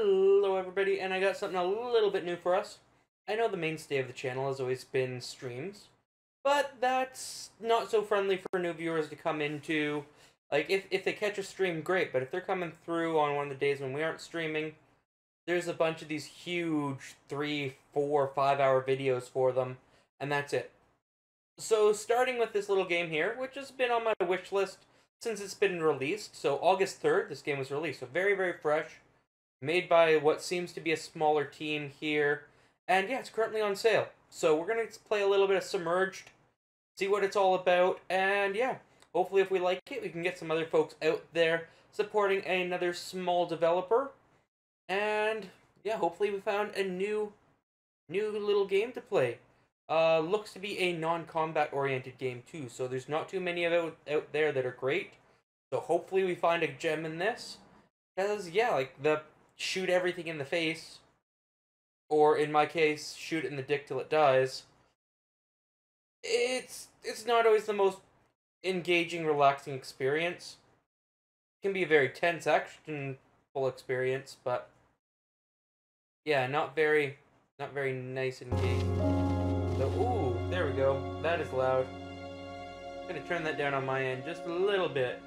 Hello everybody, and I got something a little bit new for us. I know the mainstay of the channel has always been streams, but that's not so friendly for new viewers to come into. Like, if, if they catch a stream, great, but if they're coming through on one of the days when we aren't streaming, there's a bunch of these huge three, four, five hour videos for them, and that's it. So, starting with this little game here, which has been on my wish list since it's been released. So, August 3rd, this game was released, so very, very fresh made by what seems to be a smaller team here. And yeah, it's currently on sale. So we're going to play a little bit of Submerged, see what it's all about, and yeah, hopefully if we like it, we can get some other folks out there supporting another small developer. And yeah, hopefully we found a new new little game to play. Uh, looks to be a non-combat oriented game too, so there's not too many of out, out there that are great. So hopefully we find a gem in this. Because, yeah, like, the shoot everything in the face, or in my case, shoot it in the dick till it dies. It's it's not always the most engaging, relaxing experience. It can be a very tense, actionful experience, but yeah, not very not very nice and engaging. So, ooh, there we go. That is loud. I'm gonna turn that down on my end just a little bit.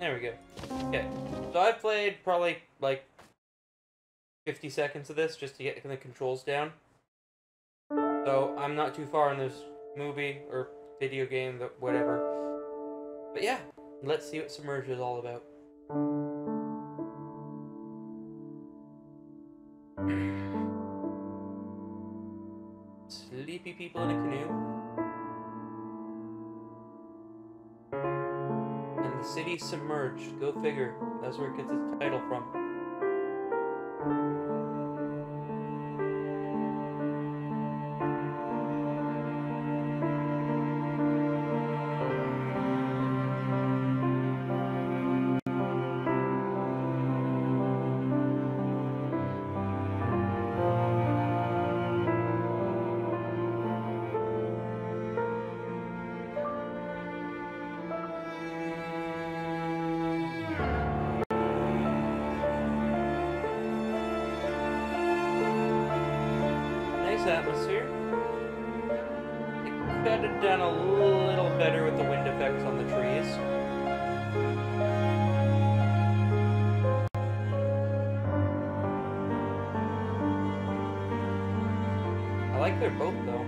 There we go. Okay. So I've played probably like 50 seconds of this just to get the controls down. So I'm not too far in this movie or video game, whatever. But yeah, let's see what Submerge is all about. Sleepy people in a canoe. And the city submerged. Go figure. That's where it gets its title from. Thank you. Nice atmosphere. It could have done a little better with the wind effects on the trees. I like their boat though.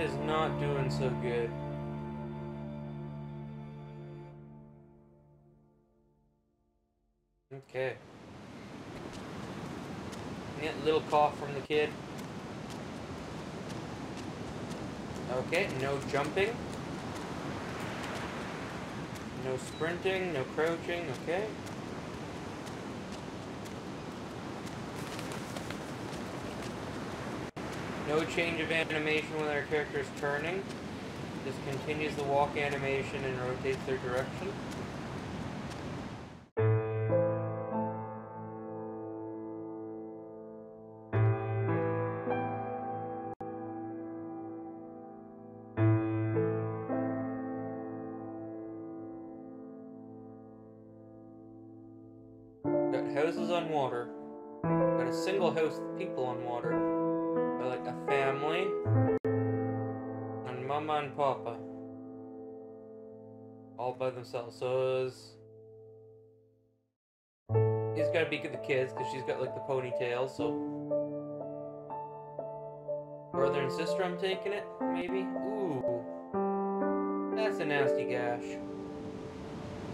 The is not doing so good. Okay. Get a little cough from the kid. Okay, no jumping. No sprinting, no crouching, okay. No change of animation when our character is turning. This continues the walk animation and rotates their direction. All by themselves. So is he's gotta be good the kids because she's got like the ponytail, so brother and sister I'm taking it, maybe? Ooh. That's a nasty gash.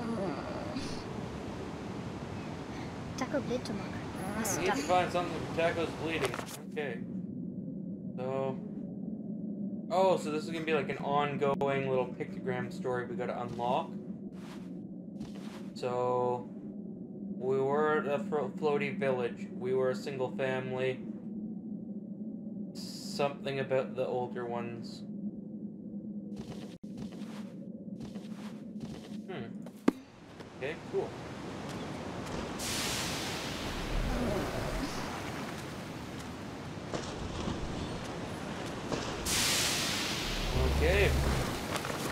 Taku blit tomorrow. Hmm, I need to find something for Taku's bleeding. Okay. So. Oh, so this is gonna be like an ongoing little pictogram story we gotta unlock. So. We were a floaty village. We were a single family. Something about the older ones. Hmm. Okay, cool. Okay.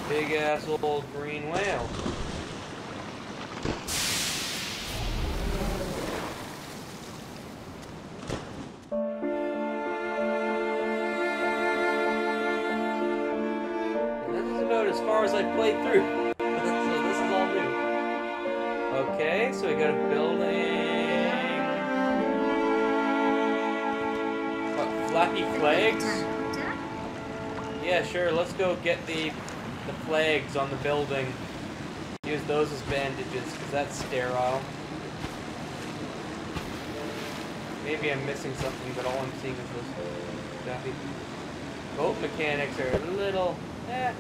Big ass old green whale. And this is about as far as I've played through. so this is all new. Okay, so we got a building. What, flappy flags? Yeah, sure. Let's go get the the flags on the building. Use those as bandages, because that's sterile. Maybe I'm missing something, but all I'm seeing is this boat mechanics are a little eh.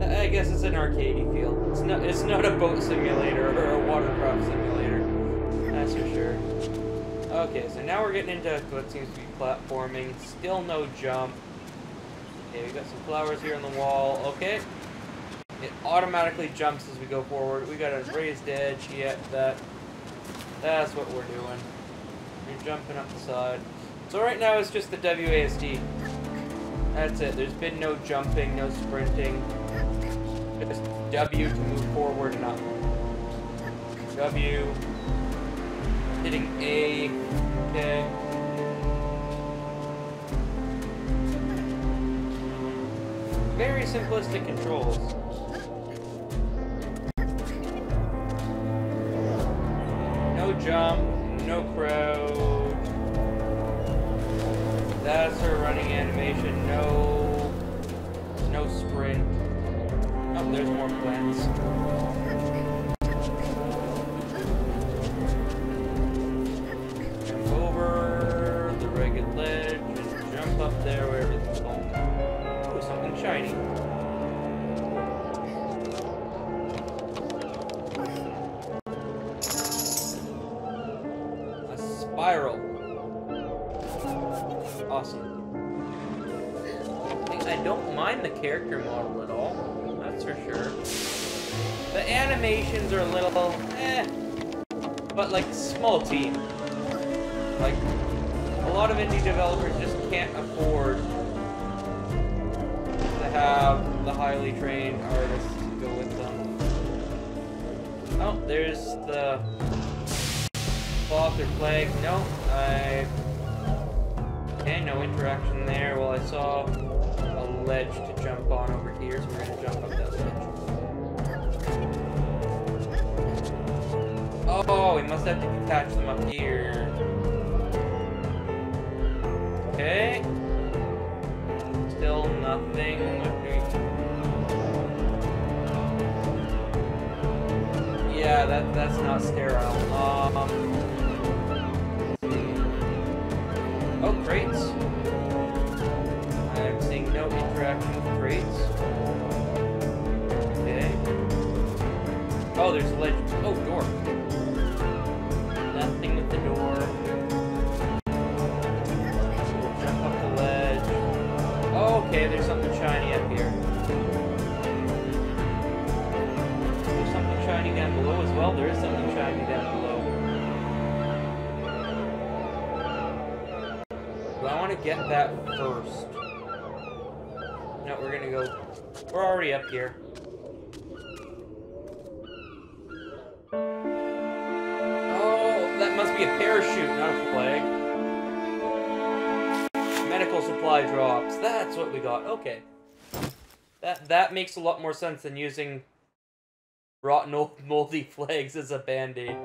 I guess it's an arcadey feel. It's not it's not a boat simulator or a watercraft simulator. That's for sure. Okay, so now we're getting into what seems to be platforming. Still no jump. Okay, we got some flowers here on the wall. Okay. It automatically jumps as we go forward. We got a raised edge. Yeah, that. That's what we're doing. You're jumping up the side. So right now it's just the WASD. That's it. There's been no jumping, no sprinting. Just W to move forward and up. W. Hitting A. Okay. Very simplistic controls. No jump, no crowd. That's her running animation. No, no sprint. Oh, there's more plants. Spiral. Awesome. I don't mind the character model at all. That's for sure. The animations are a little eh. But like small team. Like a lot of indie developers just can't afford to have the highly trained artists go with them. Oh, there's the cloth or flag. No, I. Okay, no interaction there. Well, I saw a ledge to jump on over here, so we're gonna jump up that ledge. Oh, we must have to detach them up here. Okay. Still nothing. Yeah, that that's not sterile. Um. There's a ledge. Oh, door. Nothing with the door. Jump up the ledge. Oh, okay, there's something shiny up here. There's something shiny down below as well. There is something shiny down below. Do I want to get that first? No, we're gonna go. We're already up here. We got. Okay. That that makes a lot more sense than using rotten old moldy flags as a band-aid.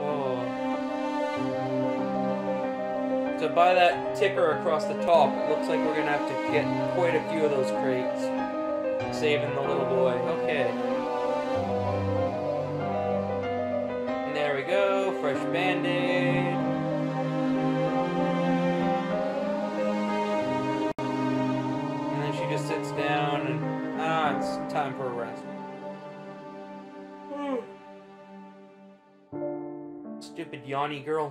Oh. To buy that ticker across the top, it looks like we're gonna have to get quite a few of those crates. Saving the little boy. Okay. And there we go. Fresh band-aid. Yawny girl.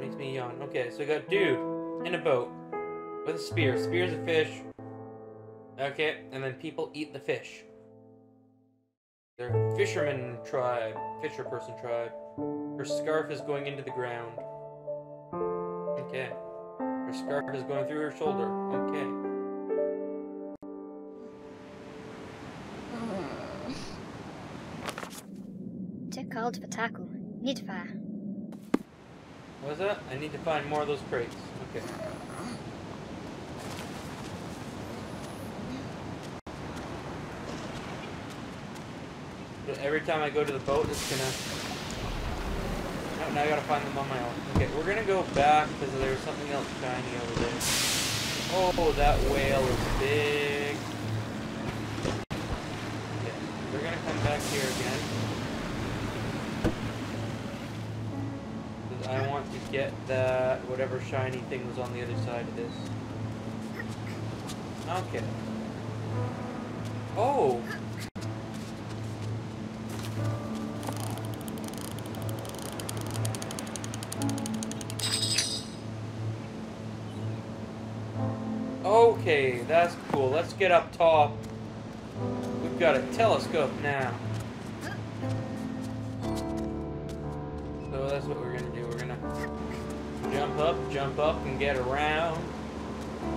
Makes me yawn. Okay, so we got dude in a boat with a spear. Spear's a fish. Okay, and then people eat the fish. They're fisherman tribe, fisher person tribe. Her scarf is going into the ground. Okay. Her scarf is going through her shoulder. Okay. Too cold for tackle. Need fire. What was that? I need to find more of those crates. Okay. But every time I go to the boat, it's gonna... Now I gotta find them on my own. Okay, we're gonna go back because there's something else shiny over there. Oh, that whale is big. That, whatever shiny thing was on the other side of this. Okay. Oh! Okay, that's cool. Let's get up top. We've got a telescope now. Up, jump up, and get around.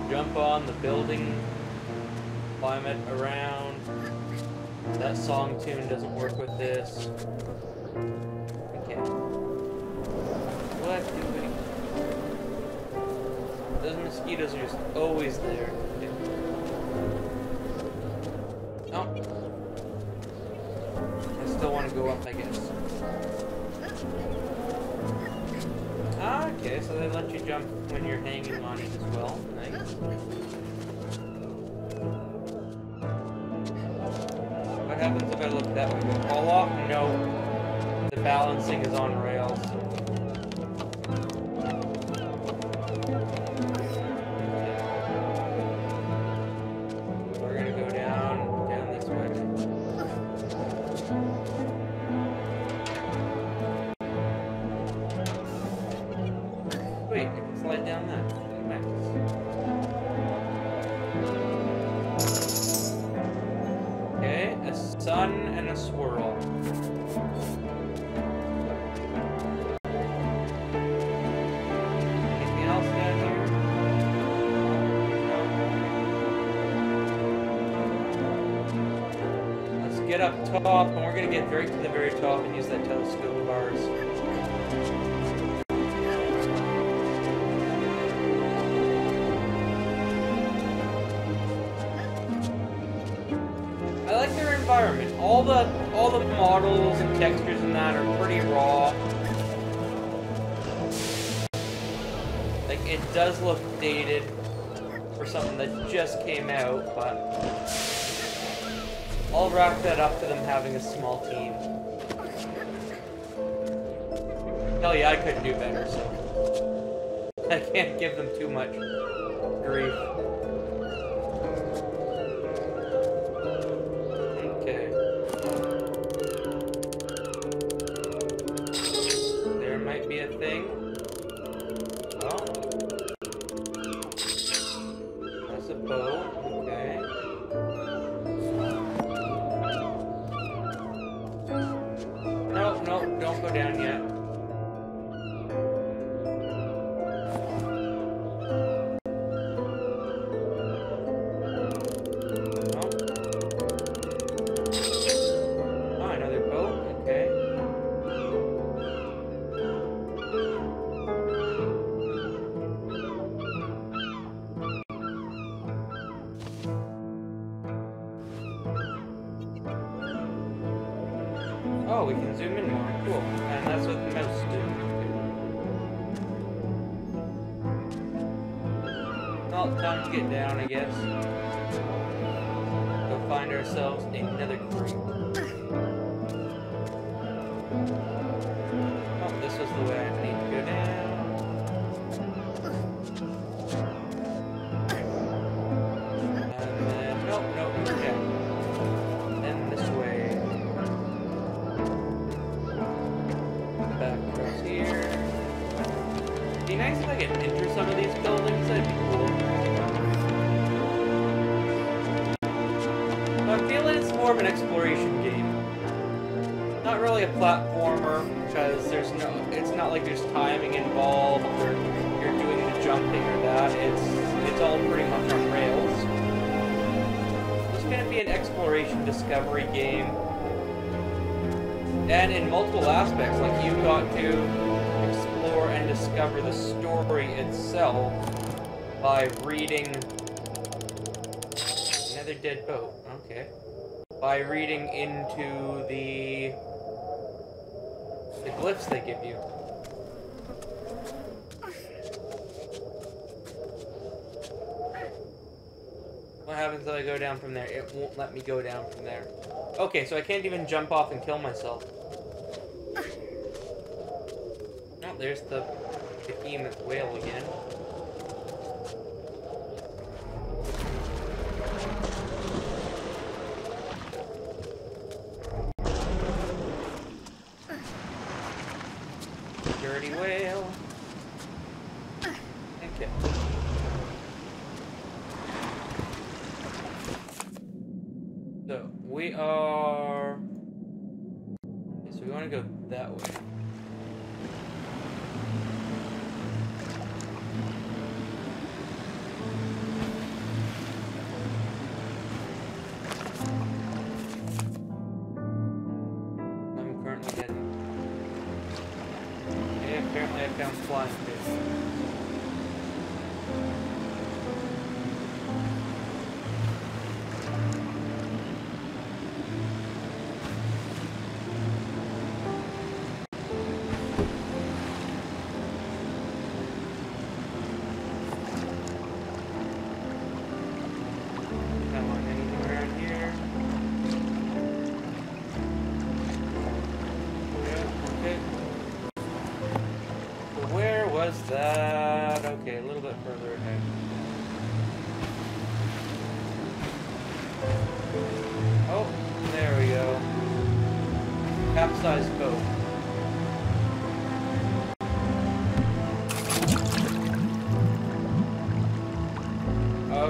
Jump on the building, climb it around. That song tune doesn't work with this. Okay. What do those mosquitoes are just always there. Oh. I still want to go up, I guess. Balancing is on rails. We're gonna go down, down this way. Wait, slide down that. Okay, a sun and a swirl. Get up top, and we're gonna get very to the very top and use that telescope of ours. I like their environment. All the all the models and textures and that are pretty raw. Like it does look dated for something that just came out, but I'll wrap that up to them having a small team. Hell yeah, I couldn't do better, so I can't give them too much grief. Down, I guess. Really a platformer because there's no. It's not like there's timing involved or you're doing the jumping or that. It's it's all pretty much on rails. It's gonna be an exploration discovery game, and in multiple aspects. Like you've got to explore and discover the story itself by reading another dead boat. Okay by reading into the glyphs they give you. What happens if I go down from there? It won't let me go down from there. Okay, so I can't even jump off and kill myself. Oh, there's the behemoth whale again. I found flying fish.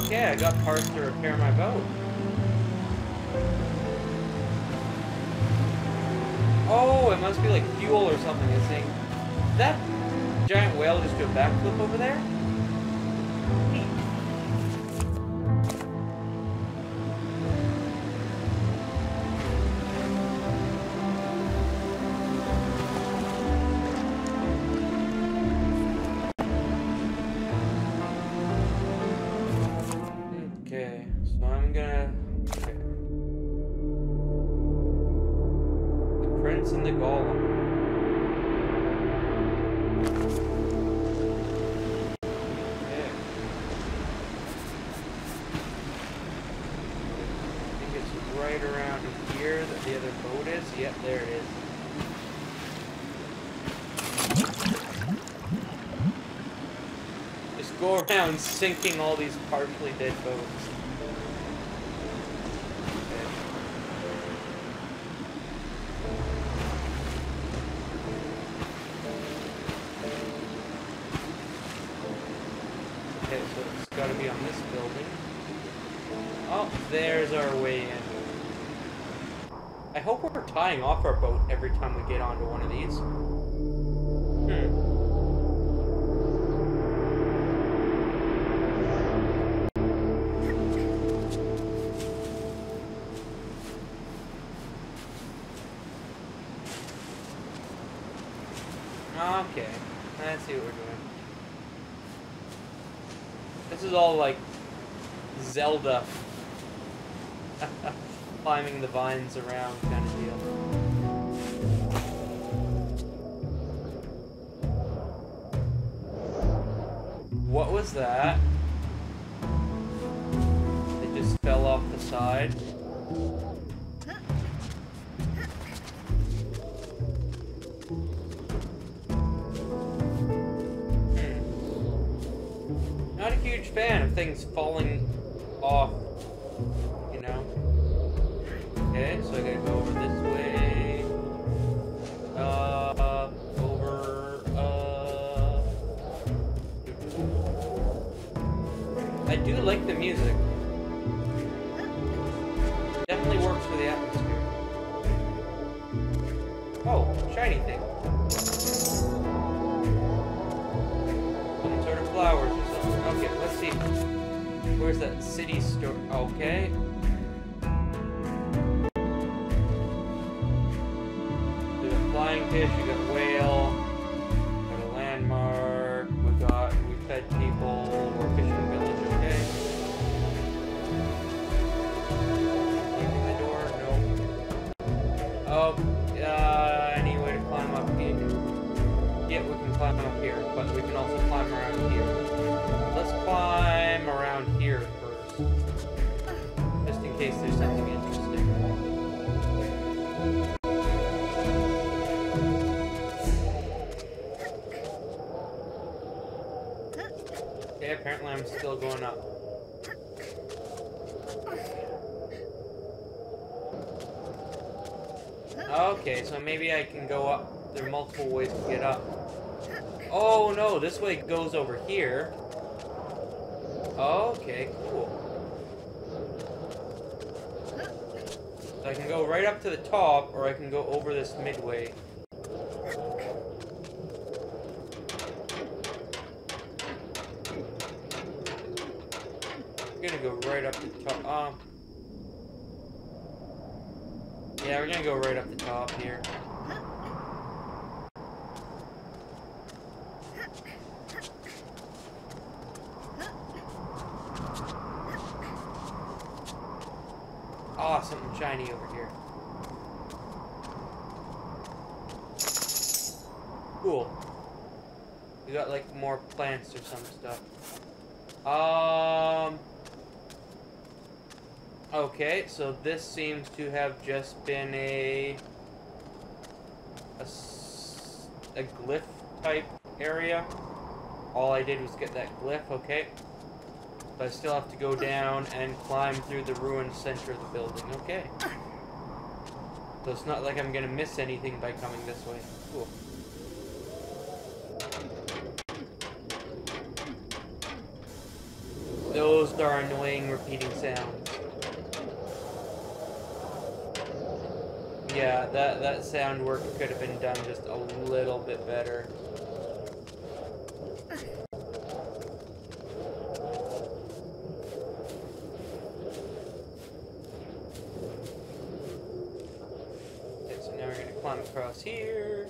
Okay, I got parts to repair my boat. Oh, it must be like fuel or something. It's saying that giant whale just do a backflip over there? Okay, Around sinking all these partially dead boats. Okay, so it's gotta be on this building. Oh, there's our way in. I hope we're tying off our boat every time we get onto one of these. Hmm. Zelda. Climbing the vines around kind of deal. What was that? It just fell off the side. Hmm. Not a huge fan of things falling off. You know? Okay, so I gotta go over this way. Uh, over, uh... I do like the music. Definitely works for the atmosphere. Oh, shiny thing. Some sort of flowers or something. Okay, let's see. Where's that city store? Okay. We got flying fish, we got case there's something interesting. Okay, apparently I'm still going up. Okay, so maybe I can go up. There are multiple ways to get up. Oh no, this way goes over here. Okay, cool. I can go right up to the top, or I can go over this midway. I'm gonna go right up to the top. Um. Yeah, we're gonna go right up the top here. Ah, something shiny over here. Cool. We got like more plants or some stuff. Um. Okay, so this seems to have just been a a, a glyph type area. All I did was get that glyph, okay. But I still have to go down and climb through the ruined center of the building, okay. So it's not like I'm gonna miss anything by coming this way. Cool. Those are annoying repeating sounds. Yeah, that, that sound work could have been done just a little bit better. Okay, so now we're gonna climb across here.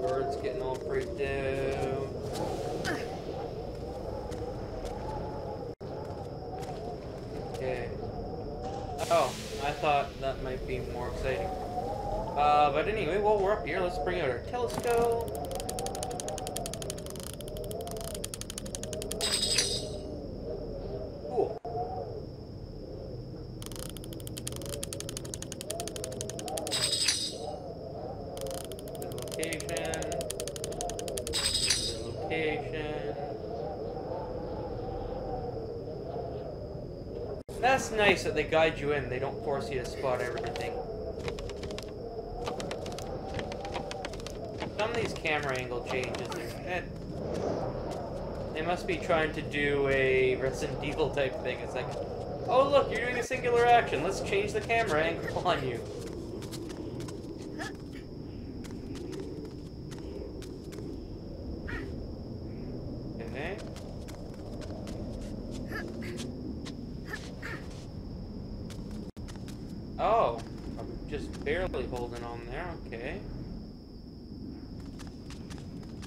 Bird's getting all freaked out. Okay. Oh, I thought that might be more exciting. Uh, but anyway, while we're up here, let's bring out our telescope. Cool. The location. The location. That's nice that they guide you in. They don't force you to spot everything. Some of these camera angle changes, eh, they must be trying to do a Resident Evil type thing. It's like, oh look, you're doing a singular action. Let's change the camera angle on you. Okay. Oh, I'm just barely holding on there. Okay.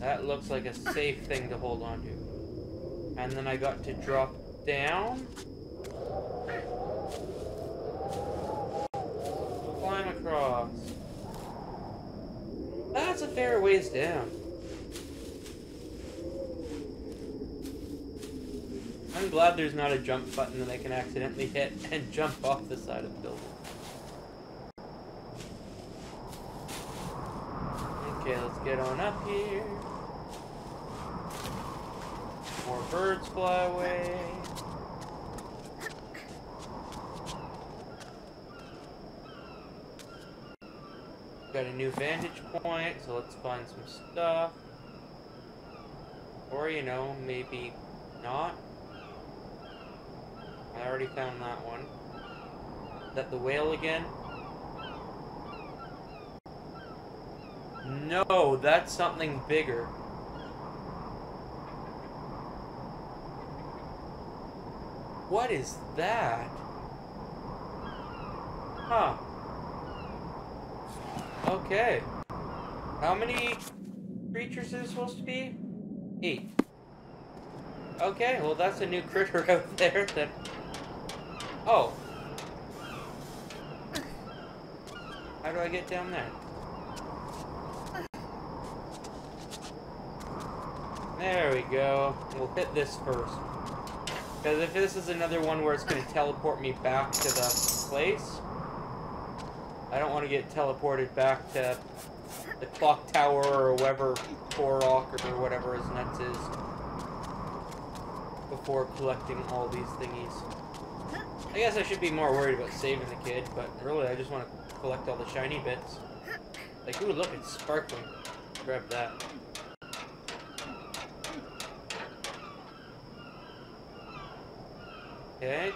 That looks like a safe thing to hold on to. And then I got to drop down. Climb across. That's a fair ways down. I'm glad there's not a jump button that I can accidentally hit and jump off the side of the building. Okay, let's get on up here. More birds fly away. Got a new vantage point, so let's find some stuff. Or, you know, maybe not. I already found that one. Is that the whale again? No, that's something bigger. What is that? Huh. Okay. How many creatures is supposed to be? Eight. Okay, well that's a new critter out there that... Oh. How do I get down there? There we go. We'll hit this first. Because if this is another one where it's going to teleport me back to the place, I don't want to get teleported back to the clock tower or wherever Korok or whatever his nuts is before collecting all these thingies. I guess I should be more worried about saving the kid, but really I just want to collect all the shiny bits. Like, ooh, look, it's sparkling. Grab that. Okay,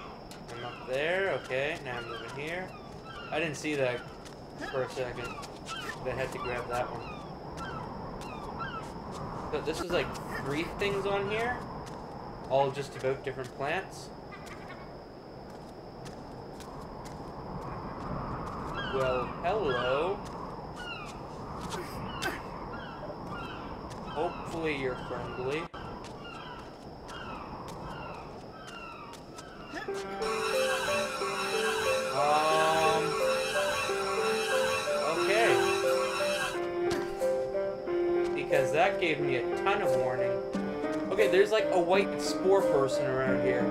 I'm up there. Okay, now I'm moving here. I didn't see that for a second. I had to grab that one. But this is like three things on here. All just about different plants. Well, hello. Hopefully you're friendly. Um. Okay. Because that gave me a ton of warning. Okay, there's like a white spore person around here.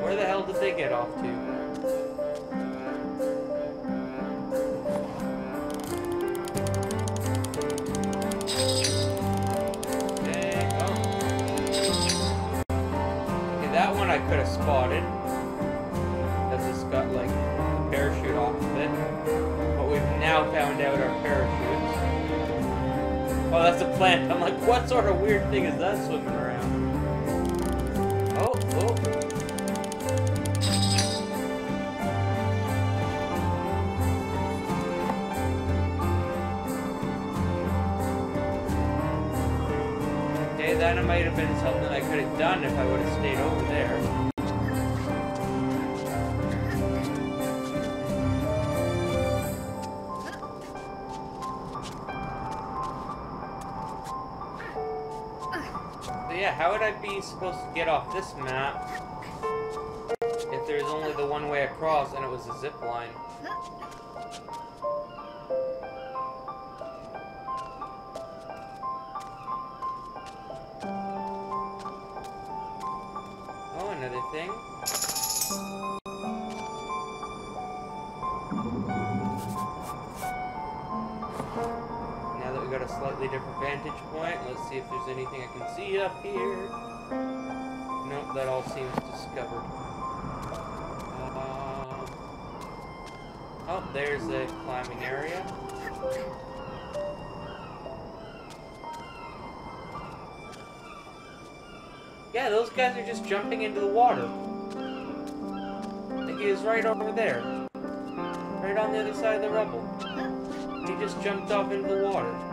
Where the hell did they get off to? Spotted. Because it's got like a parachute off of it. But we've now found out our parachutes. Oh, that's a plant. I'm like, what sort of weird thing is that swimming around? Oh, oh. Okay, that might have been something I could have done if I would have stayed over there. How would I be supposed to get off this map if there's only the one way across and it was a zip line? Oh, another thing. Slightly different vantage point, let's see if there's anything I can see up here. Nope, that all seems discovered. Um, oh, there's a climbing area. Yeah, those guys are just jumping into the water. He is right over there. Right on the other side of the rubble. He just jumped off into the water.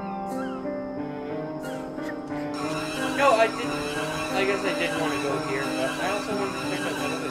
No, I didn't. I guess I did want to go here, but I also wanted to check out other thing.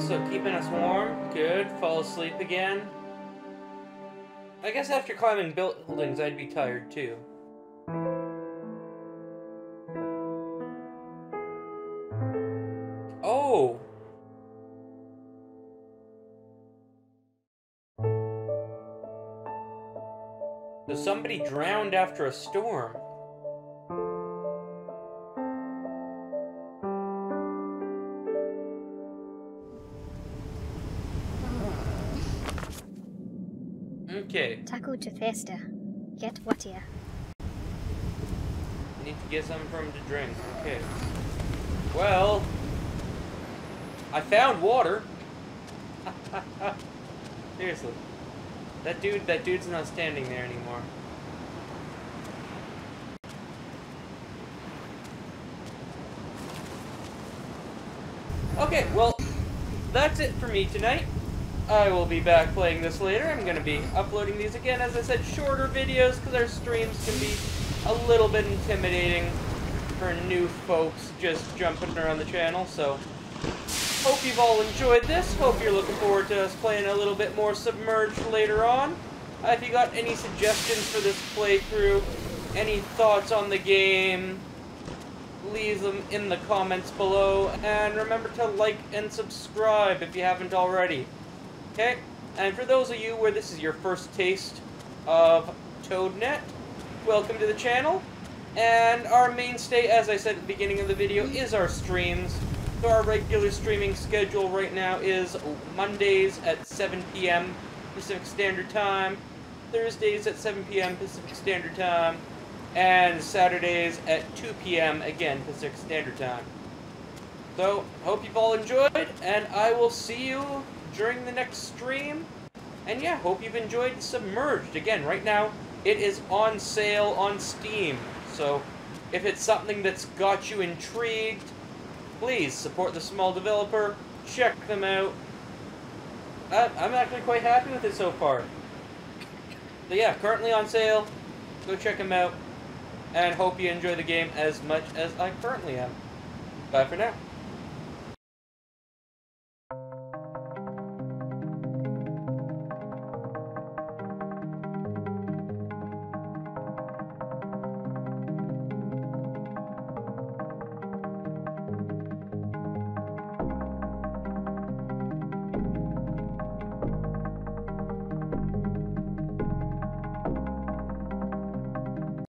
So keeping us warm. Good. Fall asleep again. I guess after climbing buildings, I'd be tired too. Oh! So somebody drowned after a storm. To Thesta. Get wettier. Need to get something for him to drink. Okay. Well, I found water. Seriously. That dude, that dude's not standing there anymore. Okay, well, that's it for me tonight. I will be back playing this later. I'm going to be uploading these again, as I said, shorter videos, because our streams can be a little bit intimidating for new folks just jumping around the channel, so hope you've all enjoyed this. Hope you're looking forward to us playing a little bit more Submerged later on. Uh, if you got any suggestions for this playthrough, any thoughts on the game, leave them in the comments below. And remember to like and subscribe if you haven't already. Okay? And for those of you where this is your first taste of ToadNet, welcome to the channel. And our mainstay, as I said at the beginning of the video, is our streams. So our regular streaming schedule right now is Mondays at 7 p.m. Pacific Standard Time, Thursdays at 7 p.m. Pacific Standard Time, and Saturdays at 2 p.m. again Pacific Standard Time. So, hope you've all enjoyed, and I will see you during the next stream. And yeah, hope you've enjoyed Submerged. Again, right now, it is on sale on Steam. So, if it's something that's got you intrigued, please support the small developer, check them out. I, I'm actually quite happy with it so far. So yeah, currently on sale. Go check them out. And hope you enjoy the game as much as I currently am. Bye for now.